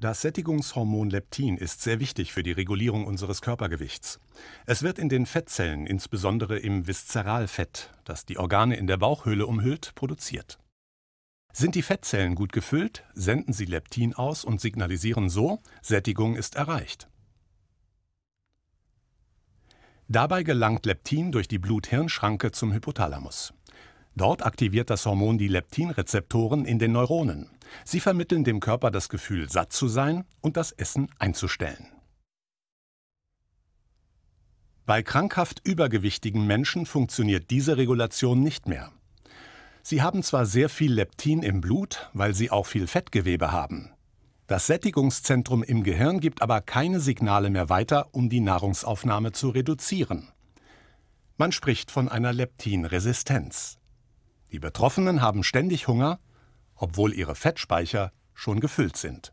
Das Sättigungshormon Leptin ist sehr wichtig für die Regulierung unseres Körpergewichts. Es wird in den Fettzellen, insbesondere im Viszeralfett, das die Organe in der Bauchhöhle umhüllt, produziert. Sind die Fettzellen gut gefüllt, senden sie Leptin aus und signalisieren so, Sättigung ist erreicht. Dabei gelangt Leptin durch die Blut-Hirn-Schranke zum Hypothalamus. Dort aktiviert das Hormon die Leptinrezeptoren in den Neuronen. Sie vermitteln dem Körper das Gefühl, satt zu sein und das Essen einzustellen. Bei krankhaft übergewichtigen Menschen funktioniert diese Regulation nicht mehr. Sie haben zwar sehr viel Leptin im Blut, weil sie auch viel Fettgewebe haben. Das Sättigungszentrum im Gehirn gibt aber keine Signale mehr weiter, um die Nahrungsaufnahme zu reduzieren. Man spricht von einer Leptinresistenz. Die Betroffenen haben ständig Hunger, obwohl ihre Fettspeicher schon gefüllt sind.